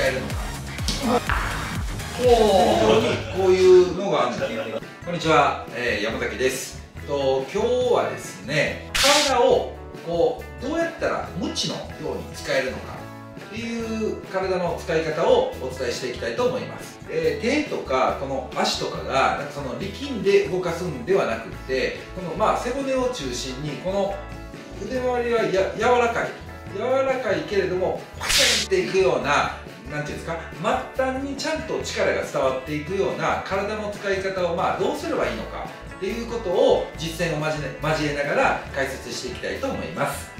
使えるのかこういうのがあるんだこんにちは、えー、山崎です。と今日はですね体をこうどうやったら無知のように使えるのか。っていう体の使い方をお伝えしていきたいと思います、えー、手とかこの足とかがなんかその力んで動かすんではなくてこのまあ背骨を中心にこの腕回りはや柔らかい。柔らかいけれどもパシンっていくような何ていうんですか末端にちゃんと力が伝わっていくような体の使い方をまあどうすればいいのかっていうことを実践を交えながら解説していきたいと思います。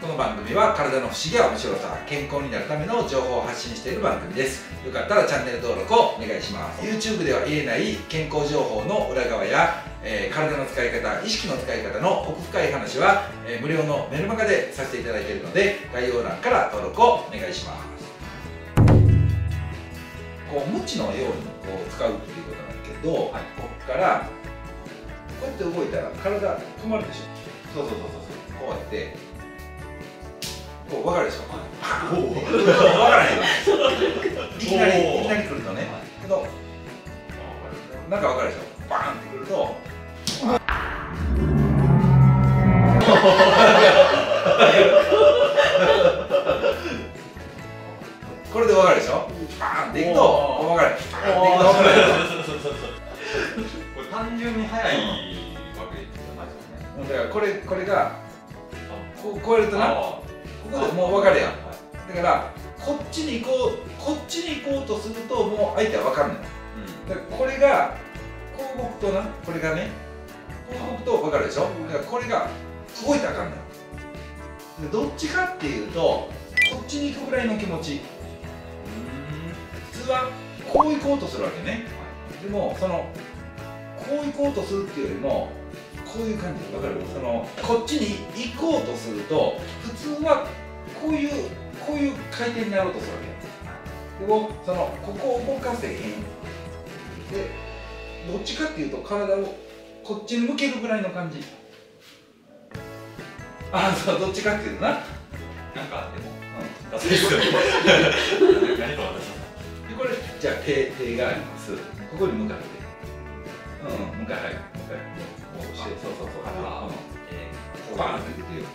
この番組は体の不思議や面白さ健康になるための情報を発信している番組です。よかったらチャンネル登録をお願いします。YouTube では言えない健康情報の裏側やえー、体の使い方意識の使い方の奥深い話は、えー、無料のメルマガでさせていただいているので概要欄から登録をお願いします。こう無知のようにこう使うっていうことなんだけど、はい、ここからこうやって動いたら体止まるでしょ。そうそうそうそうこうやってこう分かるでしょ、はい、分からへん いきなりいきなり来るとね、けどなんか分かるでしょ？バーンってくるとこれで分かるでしょ？バーンっていくと分かるバー。ンっていくとこれ単純に速いわけじゃないですよねだからこれこれがこう超えるとなここでもう分かるやん。だからこっちに行こうこっちに行こうとするともう相手は分かん、だからこれがこう動くとなこれがねこう動くと分かるでしょ？だからこれが動いたらあかんのよ。どっちかっていうとこっちに行くぐらいの気持ち。普通はこう行こうとするわけね。でもそのこう行こうとするっていうよりもこういう感じ。わかる？そのこっちに行こうとすると普通はこういうこういう回転になろうとするわけ。でもそのここを動かせへんでどっちかっていうと体をこっちに向けるぐらいの感じ。あそうどっちかっていうとな。なんかでも、うん、ダですよね。何と私でこれじゃあ手手があります。ここに向かって。うん向かはい向かい。こうしてそうそうそう。あ、うん。えー、バーンって出てよ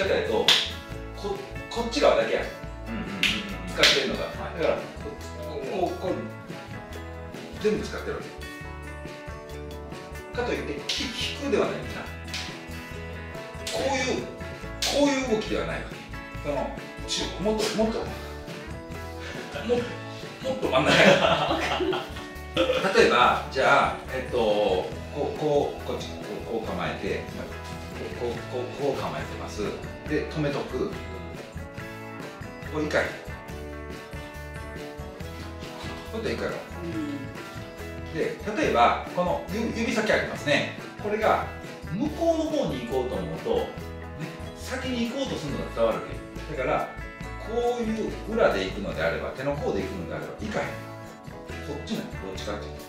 方やとここっち側だけや、うんうんうん、使ってるのが、だからこうこう全部使ってるわけ。かといって引くではないんだ。こういうこういう動きではないわけ。そのもっともっとももっと真ん中例えばじゃあえっとこうこうこっちこうこう構えてこうこうこう構えてます。で止めとく。これいいかいこれでいいかよ、う、で例えばこの指先ありますね。これが向こうの方に行こうと思うと、ね、先に行こうとするのが伝わるけ。だからこういう裏で行くのであれば手の甲で行くのであればいかへん。こっちなのどっちかっていうと。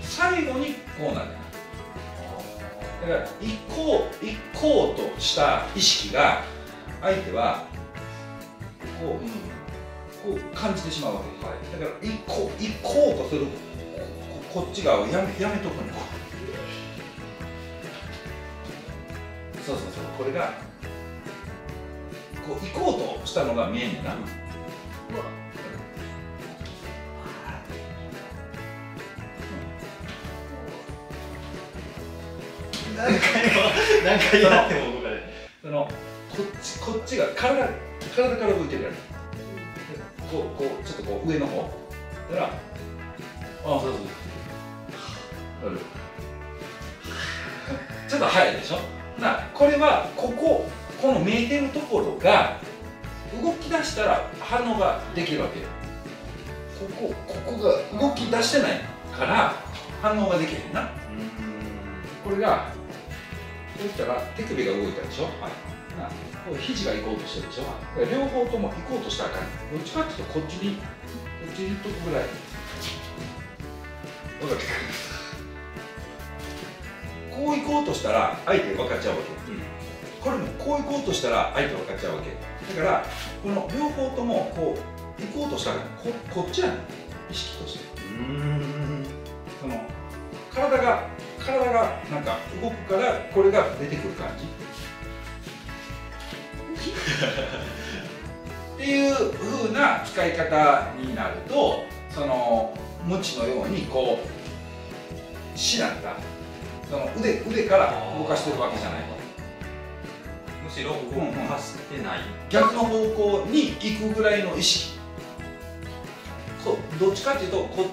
最後にこうなる。だから行こう行こうとした意識が相手はこう,、こう感じてしまうわけ、はいだから行こう行こうとするこっち側をやめやめとくのそうそうそうこれがこう行こうとしたのが見えんねんな、うん何回やっても動かないそのこっちこっちが体体から動い。てるやつこうこうちょっとこう上の方。だからあそうそうちょっと早いでしょなこれはこここの見えてるところが動き出したら反応ができるわけよ。こここが動き出してないから反応ができへんな。これがこうしたら手首が動いたでしょ、はい、肘が行こうとしてるでしょ、はい、両方とも行こうとしたらあかん。どっちかっていうとこっちにこっちにとくぐらい。分かる？こう行こうとしたら相手分かっちゃうわけ、うん、これもこう行こうとしたら相手分かっちゃうわけ。だからこの両方ともこう行こうとしたらここっちやねん意識として。うん。その体が体がなんか動くからこれが出てくる感じ。っていう風な使い方になるとその無知のようにこうしなった。その腕腕から動かしてるわけじゃないと。むしろ動かしてない、逆の方向に行くぐらいの意識。こどっちかっていうとここ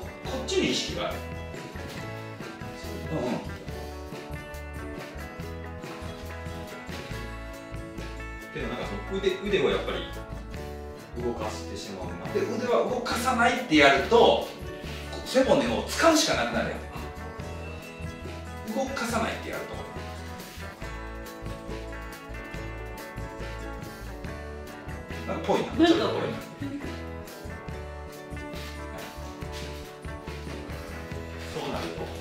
っちに意識がある、うん。うん、けどなんかその腕腕をやっぱり動かしてしまうな。で腕は動かさないってやると背骨を使うしかなくなるやん。動かさないってやると。なんかぽいな。ちょっとぽいな。そうなると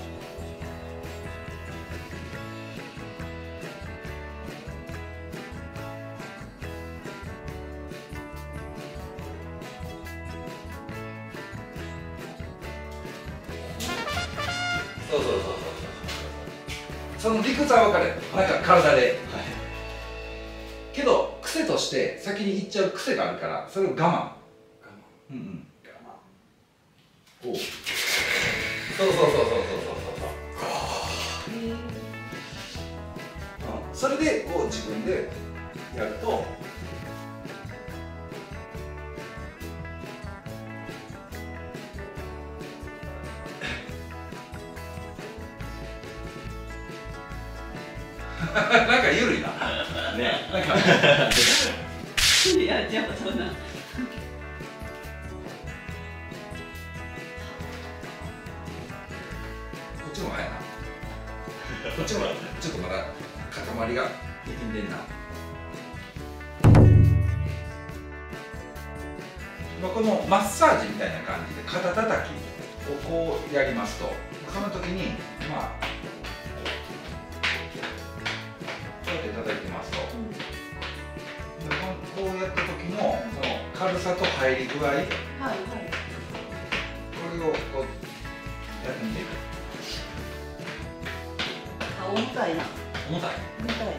そうそうそうそう。その理屈は分かるなんか体で、はい、けど癖として先に行っちゃう癖があるからそれを我慢。我慢。うんうん。我慢。おそうそうそうそうそうそう。そうそれでこう自分でやると なんか緩いな。ね。なんか。いや、じゃあ、そんな。こっちの方がやな。こっちの方が、ちょっとまだ塊が力んでんな。まあ、このマッサージみたいな感じで肩たたきをこうやりますとその時にまあ軽さと入り具合、はいはい、これをこうやってみて。あ重たいな。重たい。重たい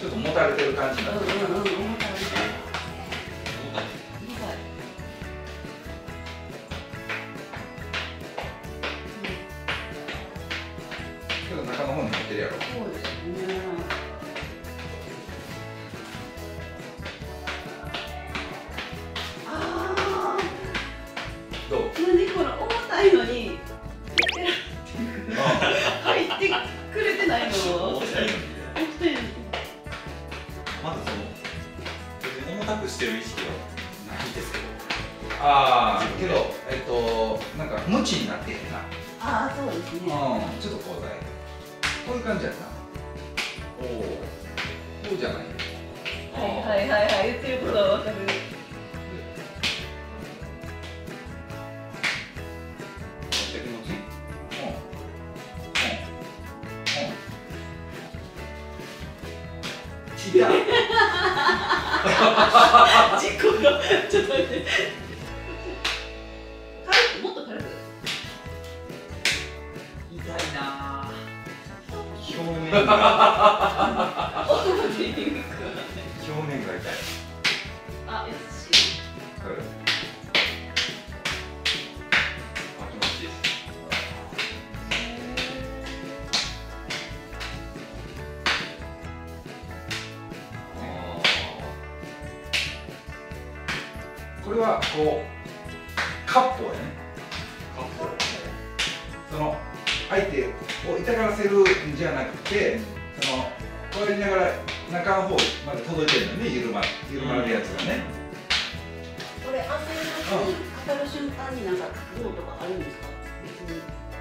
ちょっともたれてる感じになってる。かな、うんうんうん、重たい。重たい。けど中の方に入ってるやろの重たいのに 事故がちょっと待って。軽くもっと軽く。痛いな表面相手を痛がらせるんじゃなくてそのこうやりながら中の方まで届いてるのね緩ま緩まるやつがね、これ当たる瞬間になんかどうとかあるんですか？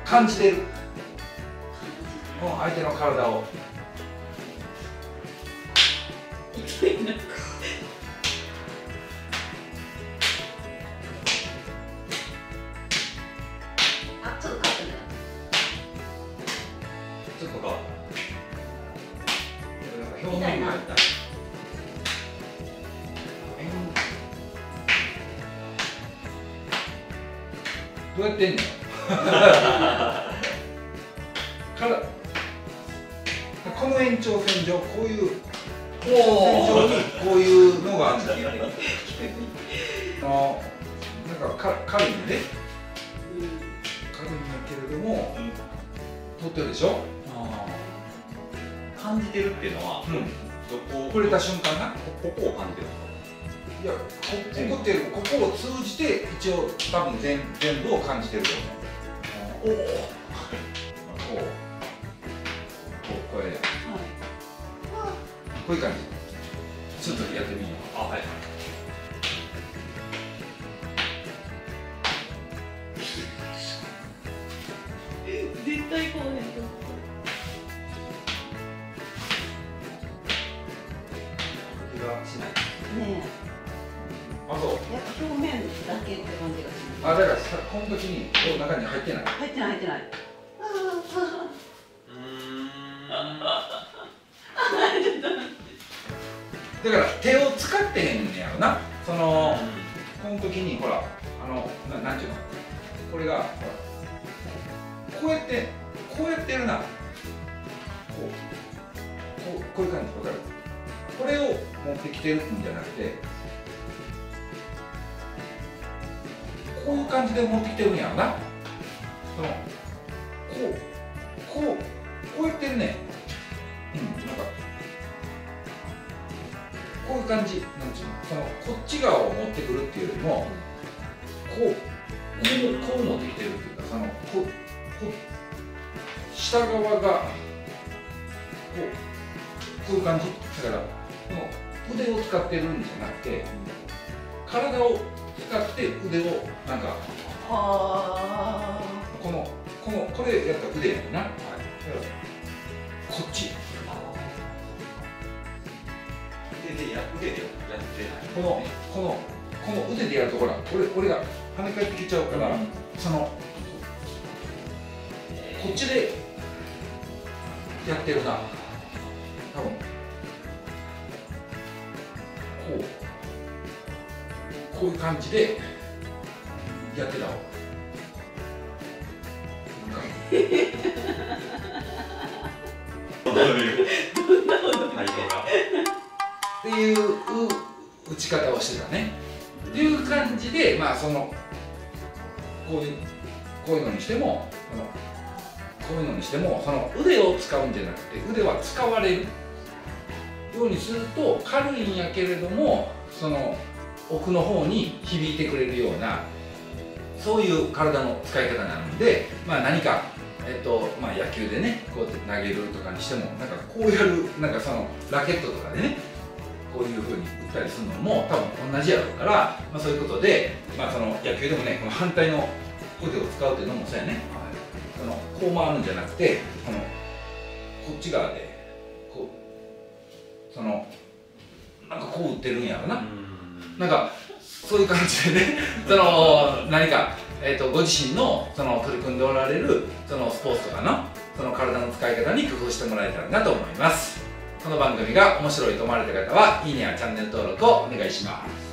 感じてる、うん、相手の体をうやってんの？からこの延長線上こういう延長上にこういうのがあるんだよあのなんかか軽いね軽いんだけれども通ってるでしょ、た感じてるっていうのは、うん、どこ？触れた瞬間な。ここを感じてるんですかいやここってここを通じて一応多分全全部を感じてると思うおおこう。こうこれはいこういう感じ。ちょっとやってみよう。あはい。表面だけって感じがします。あだからこの時にこう中に入ってない。入ってない入ってない。だから手を使ってへんねやろな。そのこの時にほらあのななんていうのこれがほらこうやってこうやってやるな。こうこうこういう感じわかる。これを持ってきてるんじゃなくてこういう感じで持ってきてるんやろな。そのこうこうこうやってんねうんなんかこういう感じなんちゅうのそのこっち側を持ってくるっていうよりもこうこうこう持ってきてるっていうかそのこうこう下側がこうこういう感じ。だからこの腕を使ってるんじゃなくて体を使って腕をなんかあ。このこのこれやったら腕やねんな、はい、こっち。腕でや腕でやってこのこのこの腕でやるとほら俺俺が跳ね返ってきちゃうから、そのこっちでやってるなこういう感じでやってたわ。っていう打ち方をしてたね。っていう感じでまあそのこういうこういうのにしてもそのこういうのにしてもその腕を使うんじゃなくて腕は使われるようにすると軽いんやけれどもその奥の方に響いてくれるようなそういう体の使い方なので、まあ、何か、えっとまあ、野球でねこうやって投げるとかにしてもなんかこうやるなんかそのラケットとかでねこういうふうに打ったりするのも多分同じやろうから、まあ、そういうことで、まあ、その野球でもねこの反対の腕を使うっていうのもそうやね、はいそのこう回るんじゃなくてこのこっち側でこうそのなんかこう打ってるんやろな、なんかそういう感じでね その何か、えー、とご自身のその取り組んでおられるそのスポーツとかのその体の使い方に工夫してもらえたらなと思います。この番組が面白いと思われた方はいいねやチャンネル登録をお願いします。